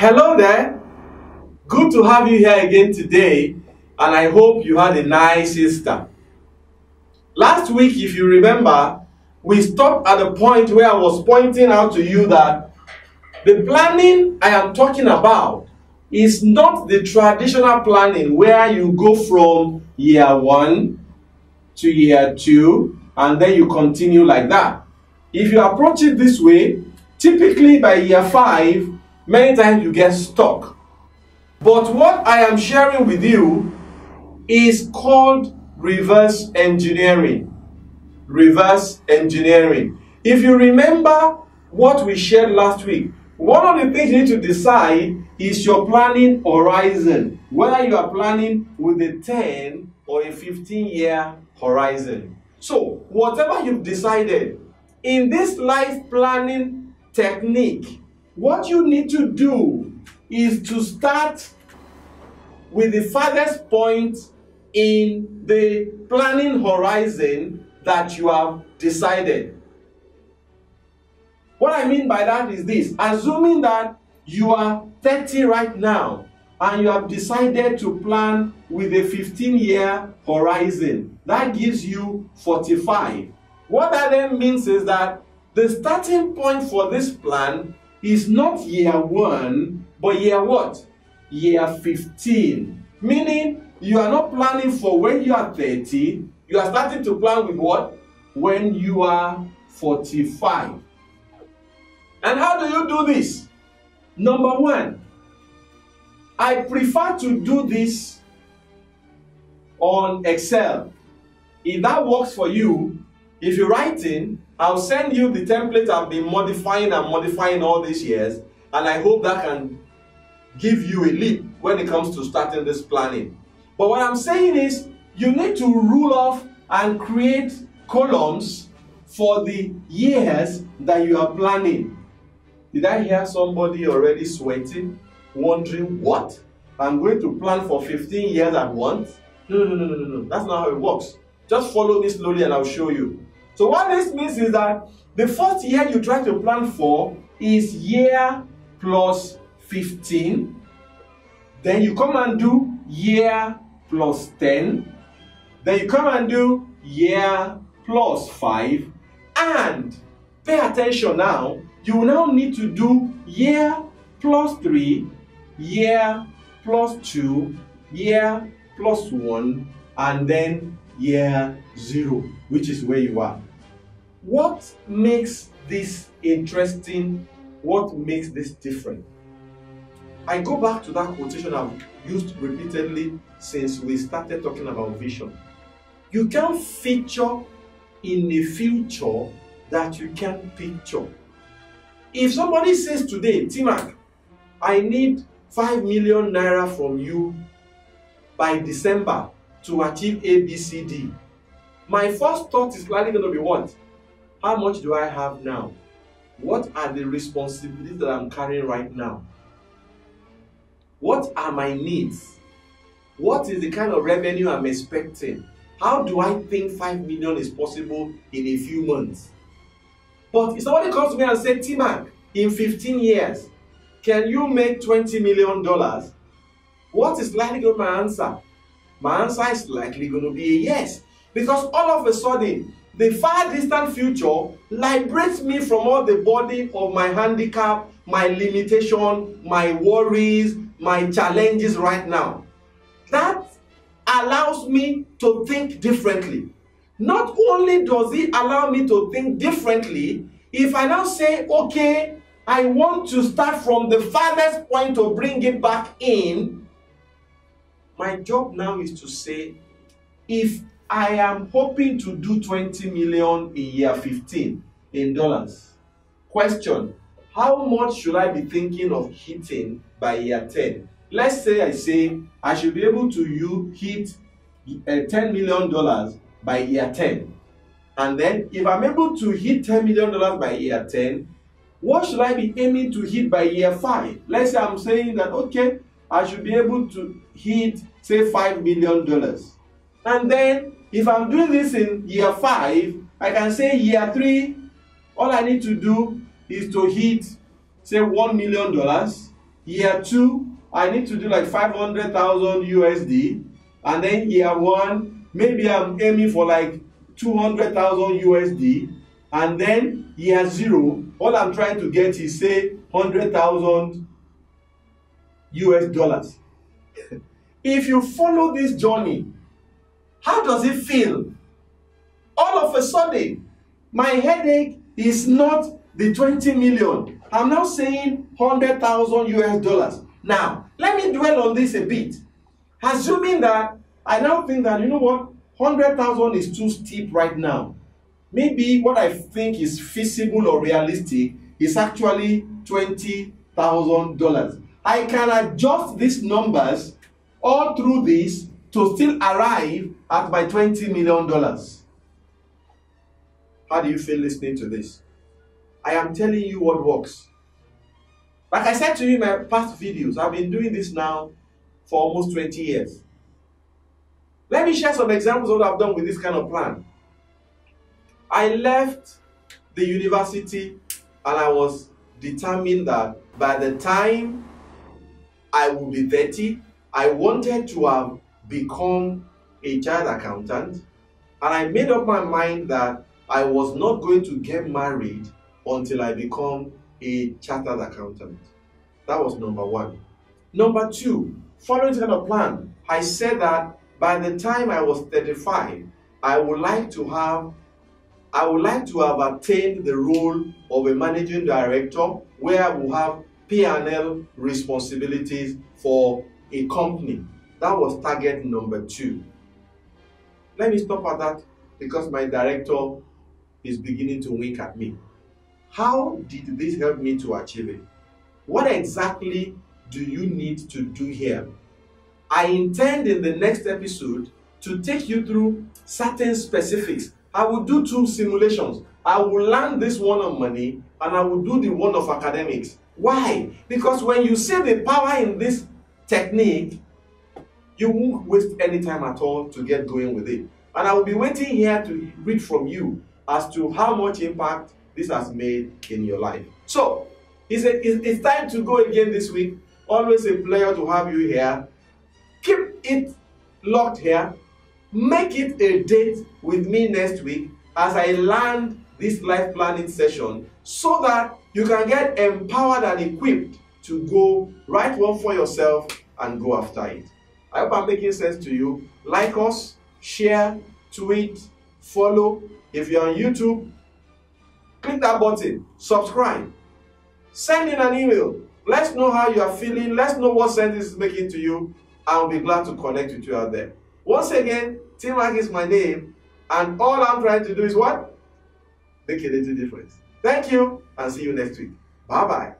Hello there. Good to have you here again today, and I hope you had a nice Easter. Last week, if you remember, we stopped at the point where I was pointing out to you that the planning I am talking about is not the traditional planning where you go from year one to year two and then you continue like that. If you approach it this way, typically by year five, many times you get stuck. But what I am sharing with you is called reverse engineering. Reverse engineering. If you remember what we shared last week, one of the things you need to decide is your planning horizon, whether you are planning with a 10 or a 15 year horizon. So, whatever you've decided, in this life planning technique, what you need to do is to start with the farthest point in the planning horizon that you have decided. What I mean by that is this assuming that you are 30 right now and you have decided to plan with a 15 year horizon, that gives you 45. What that then means is that the starting point for this plan is not year one, but year what? Year 15. Meaning you are not planning for when you are 30, you are starting to plan with what? When you are 45. And how do you do this? Number one, I prefer to do this on Excel. If that works for you, if you're writing, I'll send you the template I've been modifying and modifying all these years, and I hope that can give you a leap when it comes to starting this planning. But what I'm saying is, you need to rule off and create columns for the years that you are planning. Did I hear somebody already sweating, wondering what? I'm going to plan for 15 years at once? No, no, no, no, no, no. That's not how it works. Just follow me slowly and I'll show you. So what this means is that the first year you try to plan for is year plus 15. Then you come and do year plus 10. Then you come and do year plus 5. And pay attention now, you now need to do year plus 3, year plus 2, year plus 1, and then year 0, which is where you are. What makes this interesting? What makes this different? I go back to that quotation I've used repeatedly since we started talking about vision. You can feature in a future that you can picture. If somebody says today, Timak, I need 5 million naira from you by December to achieve ABCD, my first thought is likely going to be what? How much do I have now? What are the responsibilities that I'm carrying right now? What are my needs? What is the kind of revenue I'm expecting? How do I think 5 million is possible in a few months? But if somebody comes to me and says, T-Mac, in 15 years, can you make 20 million dollars? What is likely going to be my answer? My answer is likely going to be a yes. Because all of a sudden, the far distant future liberates me from all the burden of my handicap, my limitation, my worries, my challenges right now. That allows me to think differently. Not only does it allow me to think differently, if I now say, okay, I want to start from the farthest point to bring it back in, my job now is to say, if I am hoping to do 20 million in year 15 in dollars. Question How much should I be thinking of hitting by year 10? Let's say I say I should be able to you hit uh, 10 million dollars by year 10. And then if I'm able to hit 10 million dollars by year 10, what should I be aiming to hit by year 5? Let's say I'm saying that okay, I should be able to hit say 5 million dollars. And then if I'm doing this in year five, I can say year three, all I need to do is to hit, say, $1 million. year two, I need to do like 500,000 USD. And then year one, maybe I'm aiming for like 200,000 USD. And then year zero, all I'm trying to get is say 100,000 US dollars. If you follow this journey, how does it feel? All of a sudden, my headache is not the 20 million. I'm now saying 100,000 US dollars. Now, let me dwell on this a bit. Assuming that I now think that, you know what, 100,000 is too steep right now. Maybe what I think is feasible or realistic is actually $20,000. I can adjust these numbers all through this to still arrive at my $20 million. How do you feel listening to this? I am telling you what works. Like I said to you in my past videos, I've been doing this now for almost 20 years. Let me share some examples of what I've done with this kind of plan. I left the university and I was determined that by the time I would be 30, I wanted to have become a child accountant. And I made up my mind that I was not going to get married until I become a chartered accountant. That was number one. Number two, following this kind of plan, I said that by the time I was 35, I would like to have I would like to have attained the role of a managing director where I will have P&L responsibilities for a company. That was target number two. Let me stop at that because my director is beginning to wink at me. How did this help me to achieve it? What exactly do you need to do here? I intend in the next episode to take you through certain specifics. I will do two simulations. I will learn this one on money and I will do the one of academics. Why? Because when you see the power in this technique, you won't waste any time at all to get going with it. And I will be waiting here to read from you as to how much impact this has made in your life. So, it's, a, it's time to go again this week. Always a pleasure to have you here. Keep it locked here. Make it a date with me next week as I land this life planning session so that you can get empowered and equipped to go write one for yourself and go after it. I hope I'm making sense to you. Like us, share, tweet, follow. If you're on YouTube, click that button, subscribe, send in an email. Let's know how you are feeling. Let's know what sense this is making to you. I'll be glad to connect with you out there. Once again, Mark is my name, and all I'm trying to do is what? Make a little difference. Thank you, and see you next week. Bye bye.